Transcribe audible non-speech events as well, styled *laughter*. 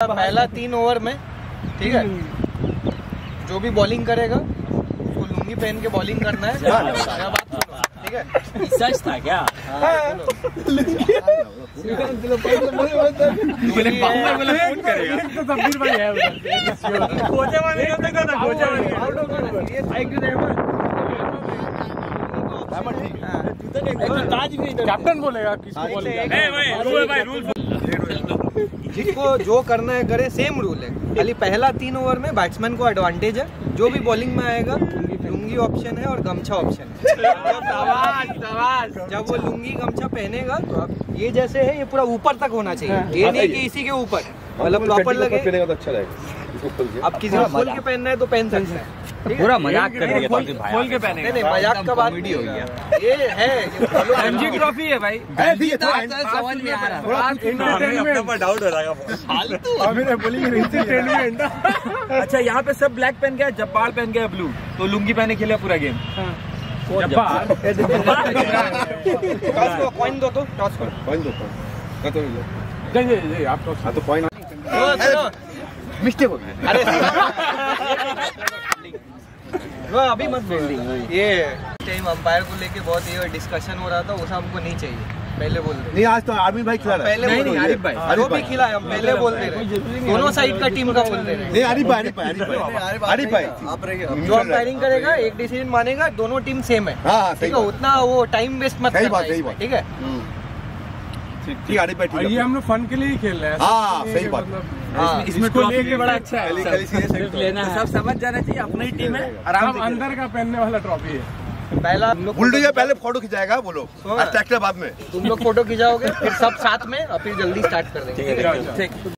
पहला तीन ओवर में ठीक है? जो भी बॉलिंग करेगा उसको लुंगी पहन के बॉलिंग करना है। ठीक है? सच था क्या? लुंगी। है, तो है ताज भी कैप्टन बोलेगा किसको रूल जिसको जो करना है करे सेम रूल है। खाली पहला तीन ओवर में बैट्समैन को एडवांटेज है। जो भी बॉलिंग में आएगा लुंगी ऑप्शन है और गमछा ऑप्शन है। जब वो लुंगी गमछा पहनेगा तो अब ये जैसे है ये पूरा ऊपर तक होना चाहिए। ये नहीं कि इसी के ऊपर। मतलब प्रॉपर लगे। तो अच्छा रहेगा। इसको अब किसी को खोल के पहनना है तो पहन सकते हैं। पूरा मज़ाक कर दिया खोल खोल के पहने नहीं मज़ाक का बात नहीं हो गया। ये है रणजी ट्रॉफी *laughs* है भाई। समझ में आ रहा। एंटरटेनमेंट डाउट हो अभी बोलिंग एंटरटेनमेंट अच्छा यहाँ पे सब ब्लैक पहन गया जब्बार पहन गया ब्लू तो लुंगी पहने खेले पूरा गेम जब्बार टॉस को कॉइन दो तो टॉस को। पॉइंट दो तो आपको हाँ तो सुनो। मिस्टेक हो गया अरे *laughs* *laughs* वो अभी मत बोल। ये टाइम अंपायर को लेके बहुत ये डिस्कशन हो रहा था उसे हमको नहीं चाहिए। पहले बोल रहे नहीं आज तो आर्मी भाई खिला रहा है। पहले नहीं, नहीं, आरिफ भाई। जो भी खिला है। हम पहले बोल रहे दोनों साइड का टीम का बोल रहे नहीं आरिफ भाई आरिफ भाई आरिफ भाई। आरिफ भाई। आप जो अंपायरिंग करेगा एक डिसीज़न मानेगा दोनों टीम सेम है। हाँ हाँ ठीक है उतना वो टाइम वेस्ट मत सही बात, सही बात। ठीक है? ठीक ठीक ये हम लोग फन के लिए ही खेल रहे हैं। हाँ, सही बात। मतलब हाँ, इसमें लेके बड़ा अच्छा है। सिर्फ़ लेना है। सब समझ जाना चाहिए अपनी ही टीम है। आराम अंदर का पहनने वाला ट्रॉफी है। पहला बुलडोजर पहले फ़ोटो खिंचाएगा बोलो ट्रैक्टर बाद में। तुम लोग फ़ोटो खिंचाओगे फिर सब साथ में और फिर जल्दी स्टार्ट कर देंगे। ठीक।